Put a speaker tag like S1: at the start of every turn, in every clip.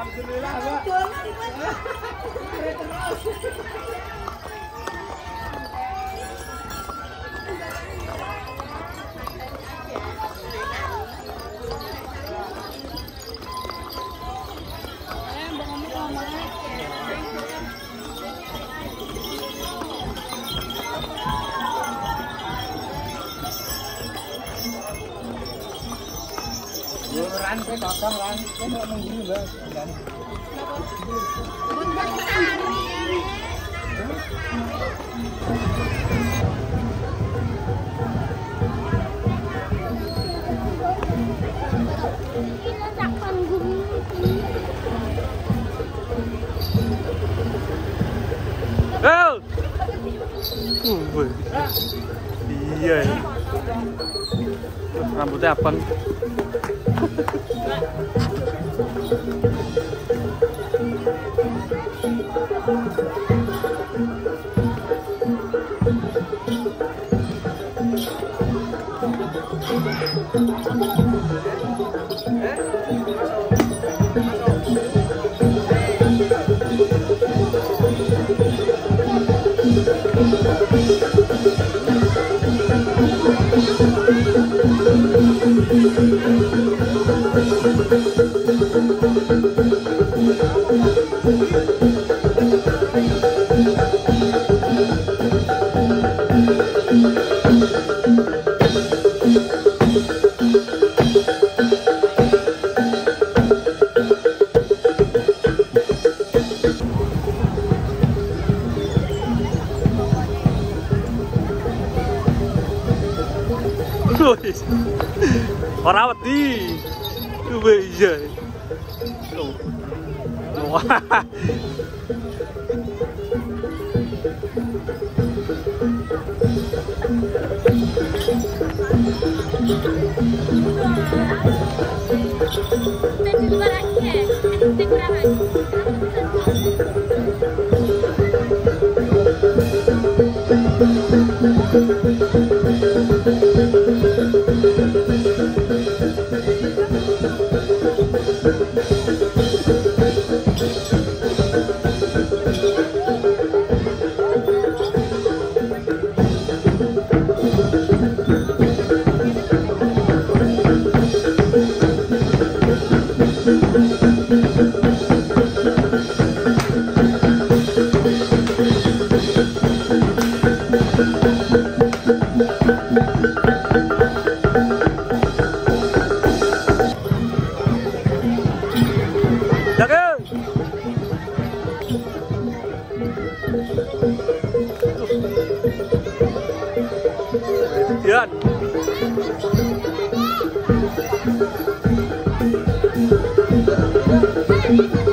S1: Alhamdulillah, Pak. Ăn cái cọt con ăn cái nữa mình gì nữa. Letak Oh, ini.
S2: Ơ Ui, Rambutnya abang Amravati. Tu veja. Não. Não.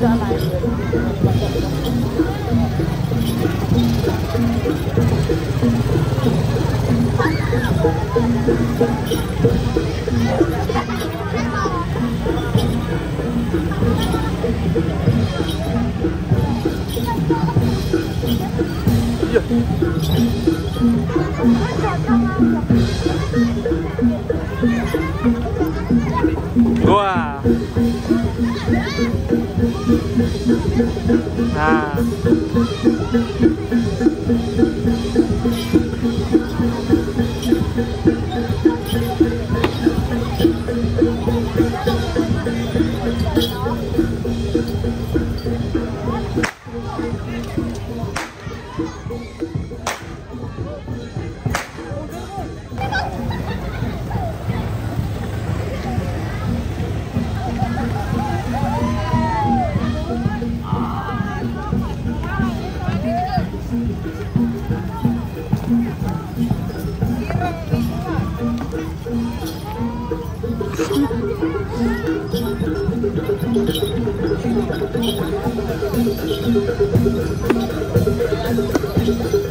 S2: 哥吧。哎呀！快点，啊。I'm sorry.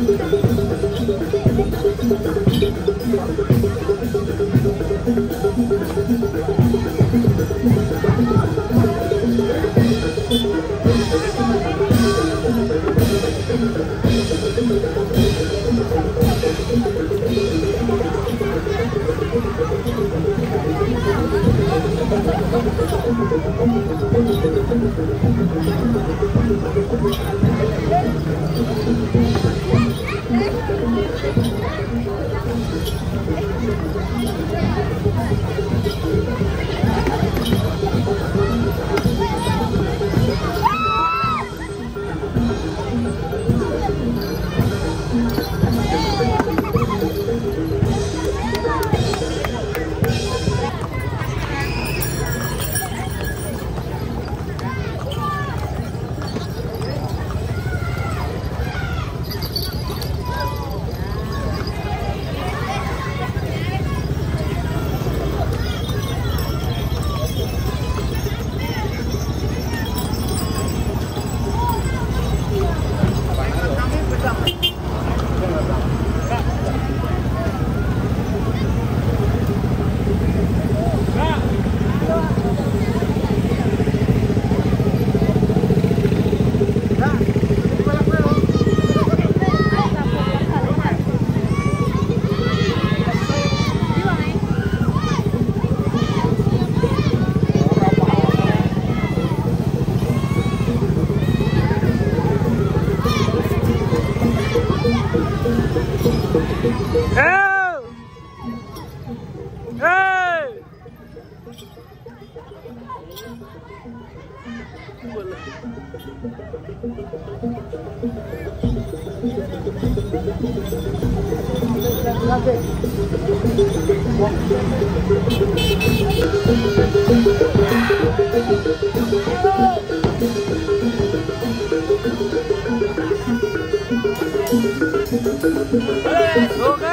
S2: Hey, okay.